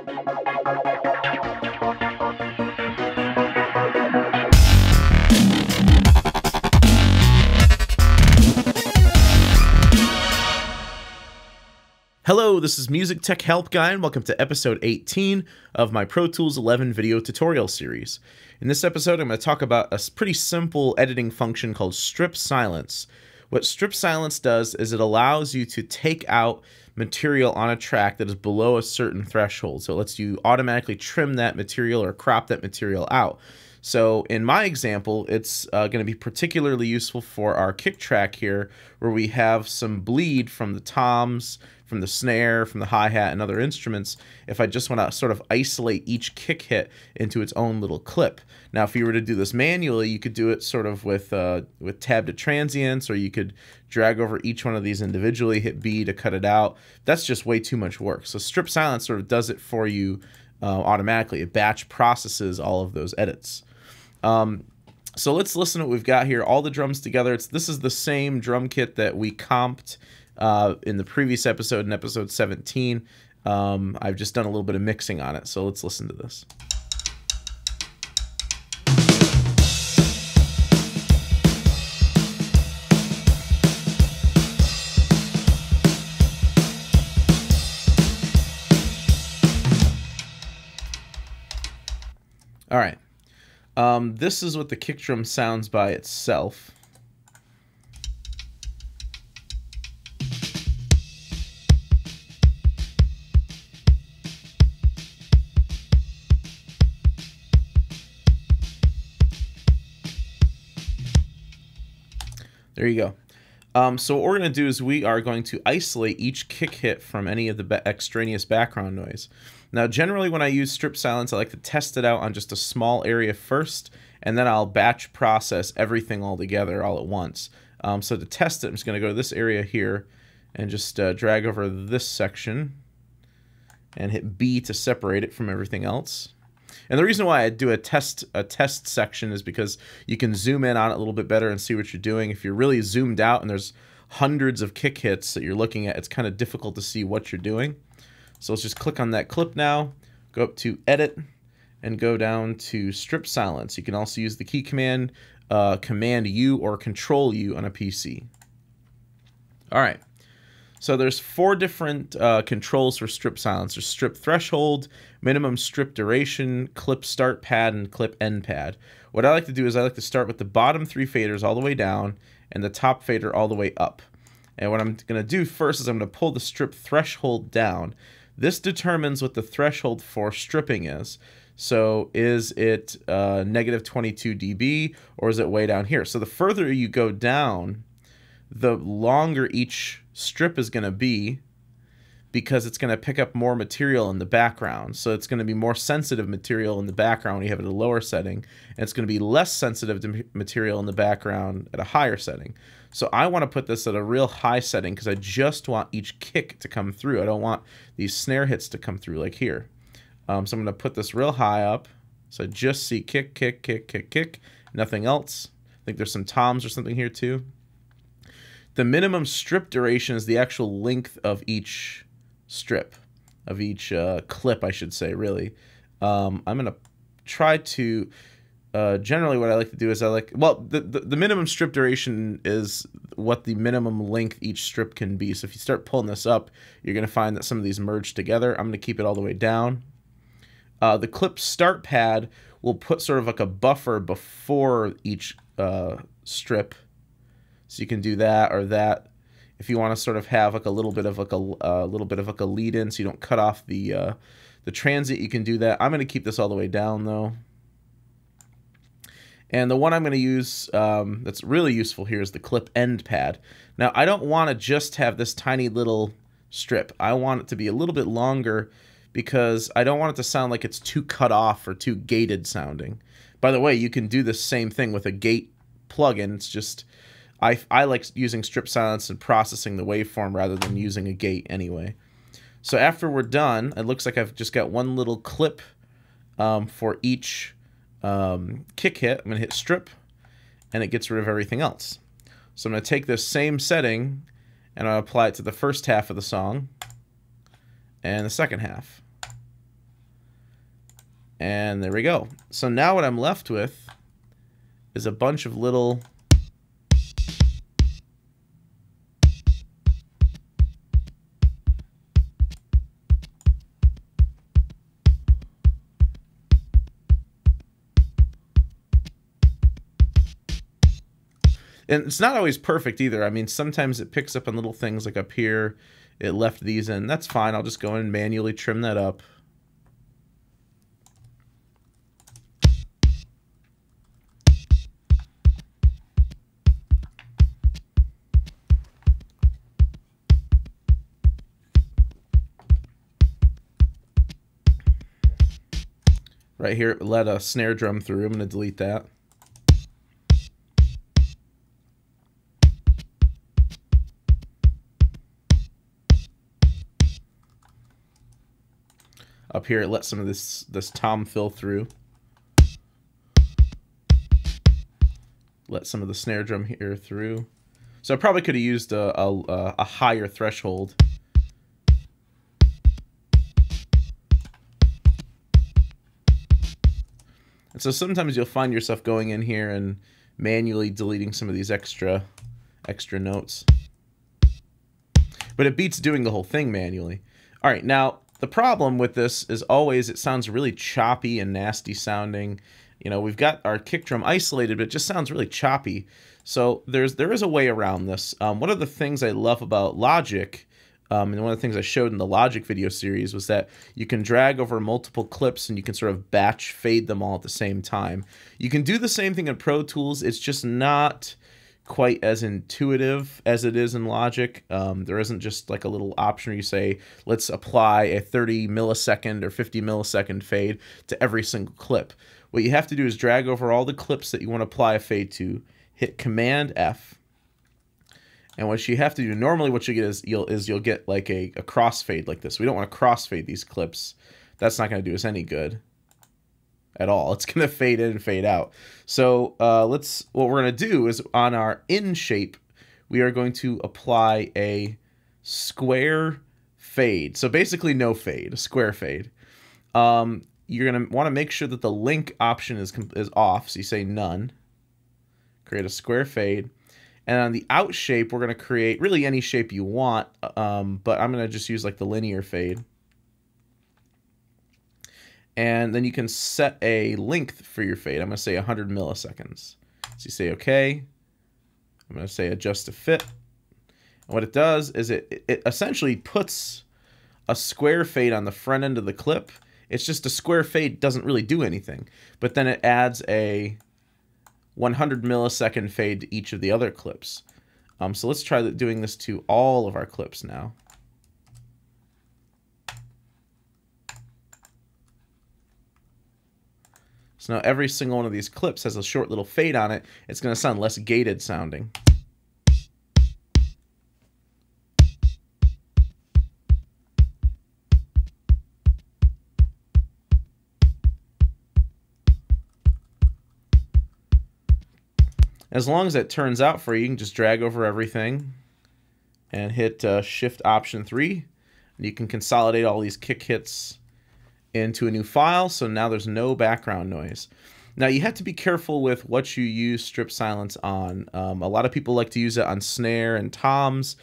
Hello, this is Music Tech Help Guy, and welcome to episode 18 of my Pro Tools 11 video tutorial series. In this episode, I'm going to talk about a pretty simple editing function called Strip Silence. What Strip Silence does is it allows you to take out material on a track that is below a certain threshold. So it lets you automatically trim that material or crop that material out. So in my example, it's uh, going to be particularly useful for our kick track here, where we have some bleed from the toms, from the snare, from the hi-hat, and other instruments, if I just want to sort of isolate each kick hit into its own little clip. Now, if you were to do this manually, you could do it sort of with, uh, with tab to transients, or you could drag over each one of these individually, hit B to cut it out. That's just way too much work. So Strip Silence sort of does it for you uh, automatically. It batch processes all of those edits. Um, so let's listen to what we've got here. All the drums together. It's This is the same drum kit that we comped uh, in the previous episode, in episode 17. Um, I've just done a little bit of mixing on it. So let's listen to this. All right. Um, this is what the kick drum sounds by itself. There you go. Um, so what we're going to do is we are going to isolate each kick hit from any of the extraneous background noise. Now, generally when I use strip silence, I like to test it out on just a small area first, and then I'll batch process everything all together all at once. Um, so to test it, I'm just going to go to this area here and just uh, drag over this section and hit B to separate it from everything else. And the reason why I do a test a test section is because you can zoom in on it a little bit better and see what you're doing. If you're really zoomed out and there's hundreds of kick hits that you're looking at, it's kind of difficult to see what you're doing. So let's just click on that clip now, go up to Edit, and go down to Strip Silence. You can also use the key command, uh, Command U or Control U on a PC. All right. So there's four different uh, controls for strip silence. There's strip threshold, minimum strip duration, clip start pad, and clip end pad. What I like to do is I like to start with the bottom three faders all the way down and the top fader all the way up. And what I'm going to do first is I'm going to pull the strip threshold down. This determines what the threshold for stripping is. So is it uh, negative 22 dB or is it way down here? So the further you go down, the longer each strip is going to be because it's going to pick up more material in the background. So it's going to be more sensitive material in the background when you have it at a lower setting, and it's going to be less sensitive to material in the background at a higher setting. So I want to put this at a real high setting because I just want each kick to come through. I don't want these snare hits to come through like here. Um, so I'm going to put this real high up. So I just see kick, kick, kick, kick, kick, nothing else. I think there's some toms or something here too. The minimum strip duration is the actual length of each strip, of each uh, clip, I should say, really. Um, I'm going to try to. Uh, generally, what I like to do is I like. Well, the, the, the minimum strip duration is what the minimum length each strip can be. So if you start pulling this up, you're going to find that some of these merge together. I'm going to keep it all the way down. Uh, the clip start pad will put sort of like a buffer before each uh, strip so you can do that or that. If you want to sort of have like a little bit of like a, a little bit of like a lead in, so you don't cut off the uh, the transient, you can do that. I'm going to keep this all the way down though. And the one I'm going to use um, that's really useful here is the clip end pad. Now, I don't want to just have this tiny little strip. I want it to be a little bit longer because I don't want it to sound like it's too cut off or too gated sounding. By the way, you can do the same thing with a gate plugin. It's just I, I like using strip silence and processing the waveform rather than using a gate anyway. So after we're done, it looks like I've just got one little clip um, for each um, kick hit. I'm going to hit strip, and it gets rid of everything else. So I'm going to take this same setting, and I'll apply it to the first half of the song and the second half. And there we go. So now what I'm left with is a bunch of little and it's not always perfect either. I mean, sometimes it picks up on little things like up here, it left these in. That's fine. I'll just go in and manually trim that up. Right here, let a snare drum through. I'm going to delete that. Up here, it lets some of this this tom fill through. Let some of the snare drum here through. So I probably could have used a, a, a higher threshold. And so sometimes you'll find yourself going in here and manually deleting some of these extra extra notes. But it beats doing the whole thing manually. All right, now the problem with this is always it sounds really choppy and nasty sounding. You know, we've got our kick drum isolated, but it just sounds really choppy. So there's there is a way around this. Um, one of the things I love about Logic, um, and one of the things I showed in the Logic video series was that you can drag over multiple clips and you can sort of batch fade them all at the same time. You can do the same thing in Pro Tools. It's just not quite as intuitive as it is in Logic. Um, there isn't just like a little option where you say, let's apply a 30 millisecond or 50 millisecond fade to every single clip. What you have to do is drag over all the clips that you want to apply a fade to, hit Command F, and what you have to do normally, what you get is you'll is you'll get like a, a crossfade like this. We don't want to crossfade these clips. That's not going to do us any good at all. It's going to fade in and fade out. So uh, let's, what we're going to do is on our in shape, we are going to apply a square fade. So basically no fade, a square fade. Um, you're going to want to make sure that the link option is, is off. So you say none, create a square fade. And on the out shape, we're going to create really any shape you want, um, but I'm going to just use like the linear fade and then you can set a length for your fade. I'm going to say 100 milliseconds. So you say OK. I'm going to say adjust to fit. And what it does is it, it essentially puts a square fade on the front end of the clip. It's just a square fade doesn't really do anything. But then it adds a 100 millisecond fade to each of the other clips. Um, so let's try doing this to all of our clips now. So now every single one of these clips has a short little fade on it. It's going to sound less gated sounding. As long as it turns out for you, you can just drag over everything and hit uh, Shift Option 3. And you can consolidate all these kick hits into a new file, so now there's no background noise. Now you have to be careful with what you use strip silence on. Um, a lot of people like to use it on snare and toms.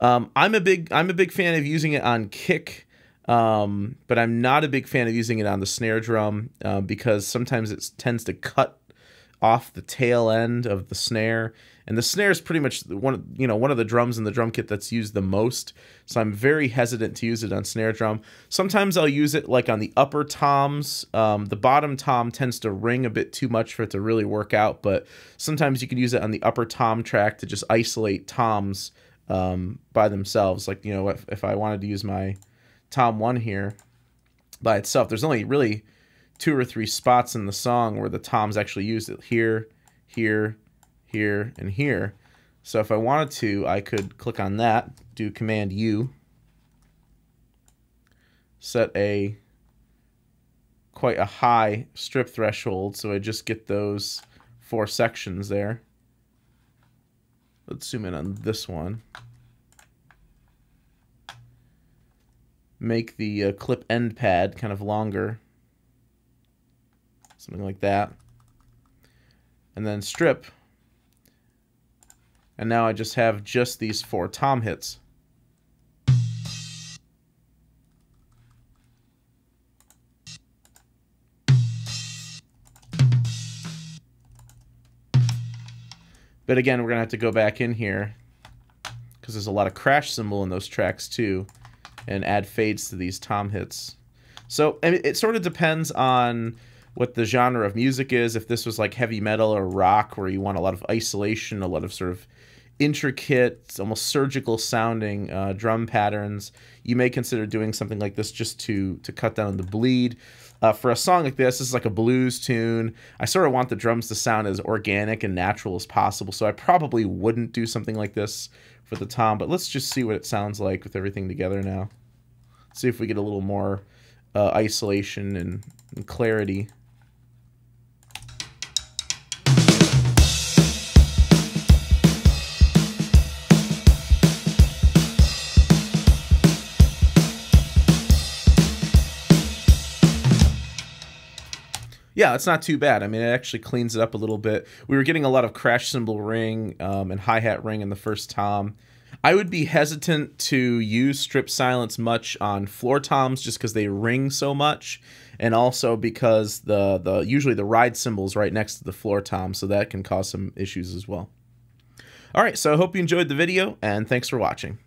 Um, I'm a big I'm a big fan of using it on kick, um, but I'm not a big fan of using it on the snare drum uh, because sometimes it tends to cut off the tail end of the snare. And the snare is pretty much one you know one of the drums in the drum kit that's used the most. So i'm very hesitant to use it on snare drum. Sometimes i'll use it like on the upper toms. Um, the bottom tom tends to ring a bit too much for it to really work out but sometimes you can use it on the upper tom track to just isolate toms um, by themselves. Like you know if, if i wanted to use my tom one here by itself there's only really two or three spots in the song where the toms actually used it here, here, here, and here. So if I wanted to, I could click on that, do Command U, set a quite a high strip threshold, so I just get those four sections there. Let's zoom in on this one. Make the uh, clip end pad kind of longer. Something like that. And then strip. And now I just have just these four tom hits. But again, we're going to have to go back in here because there's a lot of crash cymbal in those tracks too and add fades to these tom hits. So it sort of depends on what the genre of music is. If this was like heavy metal or rock, where you want a lot of isolation, a lot of sort of intricate, almost surgical sounding uh, drum patterns, you may consider doing something like this just to to cut down the bleed. Uh, for a song like this, this is like a blues tune. I sort of want the drums to sound as organic and natural as possible, so I probably wouldn't do something like this for the tom. But let's just see what it sounds like with everything together now. See if we get a little more uh, isolation and, and clarity. Yeah, it's not too bad. I mean, it actually cleans it up a little bit. We were getting a lot of crash cymbal ring um, and hi hat ring in the first tom. I would be hesitant to use strip silence much on floor toms just because they ring so much, and also because the the usually the ride cymbals right next to the floor tom, so that can cause some issues as well. All right, so I hope you enjoyed the video, and thanks for watching.